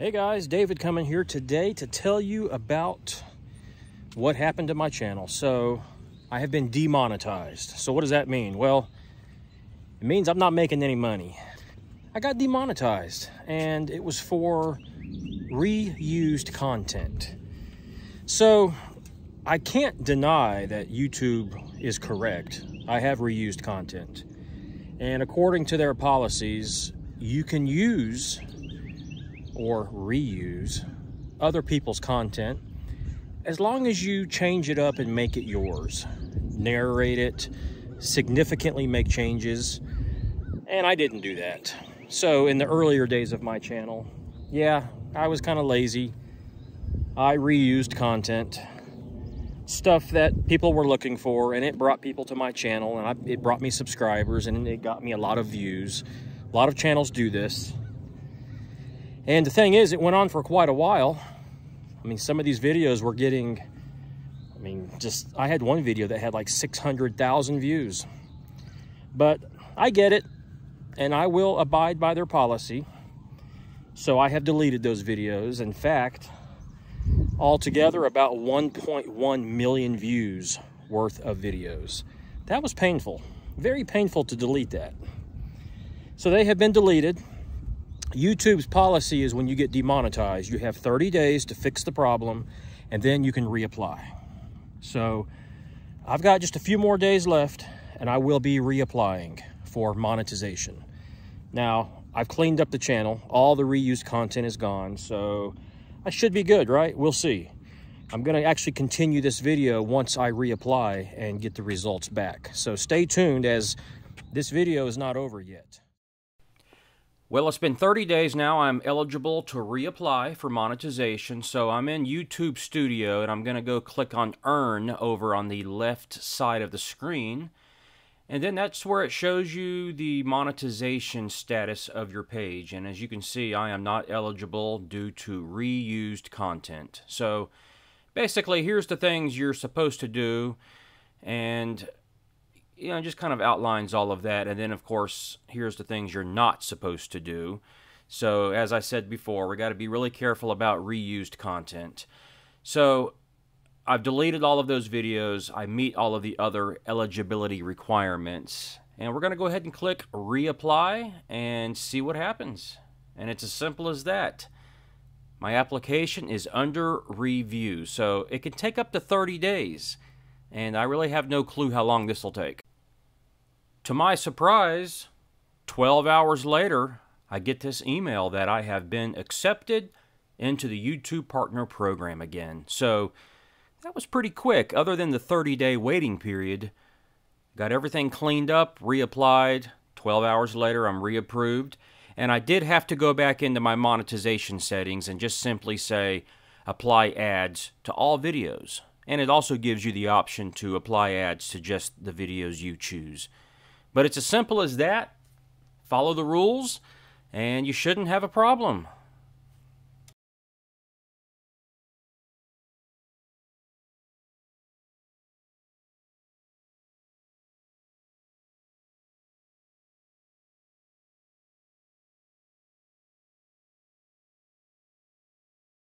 Hey guys, David coming here today to tell you about what happened to my channel. So, I have been demonetized. So, what does that mean? Well, it means I'm not making any money. I got demonetized, and it was for reused content. So, I can't deny that YouTube is correct. I have reused content. And according to their policies, you can use or reuse other people's content as long as you change it up and make it yours. Narrate it, significantly make changes, and I didn't do that. So in the earlier days of my channel, yeah, I was kind of lazy. I reused content, stuff that people were looking for, and it brought people to my channel, and I, it brought me subscribers, and it got me a lot of views. A lot of channels do this. And the thing is, it went on for quite a while. I mean, some of these videos were getting, I mean, just, I had one video that had like 600,000 views. But I get it, and I will abide by their policy. So I have deleted those videos. In fact, altogether about 1.1 million views worth of videos. That was painful, very painful to delete that. So they have been deleted. YouTube's policy is when you get demonetized, you have 30 days to fix the problem and then you can reapply. So I've got just a few more days left and I will be reapplying for monetization. Now, I've cleaned up the channel. All the reused content is gone, so I should be good, right? We'll see. I'm gonna actually continue this video once I reapply and get the results back. So stay tuned as this video is not over yet. Well, it's been 30 days now. I'm eligible to reapply for monetization. So I'm in YouTube Studio and I'm going to go click on Earn over on the left side of the screen. And then that's where it shows you the monetization status of your page. And as you can see, I am not eligible due to reused content. So basically, here's the things you're supposed to do. And you know, just kind of outlines all of that. And then, of course, here's the things you're not supposed to do. So, as I said before, we got to be really careful about reused content. So, I've deleted all of those videos. I meet all of the other eligibility requirements. And we're going to go ahead and click reapply and see what happens. And it's as simple as that. My application is under review, so it can take up to 30 days. And I really have no clue how long this will take. To my surprise, 12 hours later, I get this email that I have been accepted into the YouTube Partner Program again. So that was pretty quick, other than the 30 day waiting period. Got everything cleaned up, reapplied. 12 hours later, I'm reapproved. And I did have to go back into my monetization settings and just simply say apply ads to all videos. And it also gives you the option to apply ads to just the videos you choose. But it's as simple as that. Follow the rules, and you shouldn't have a problem.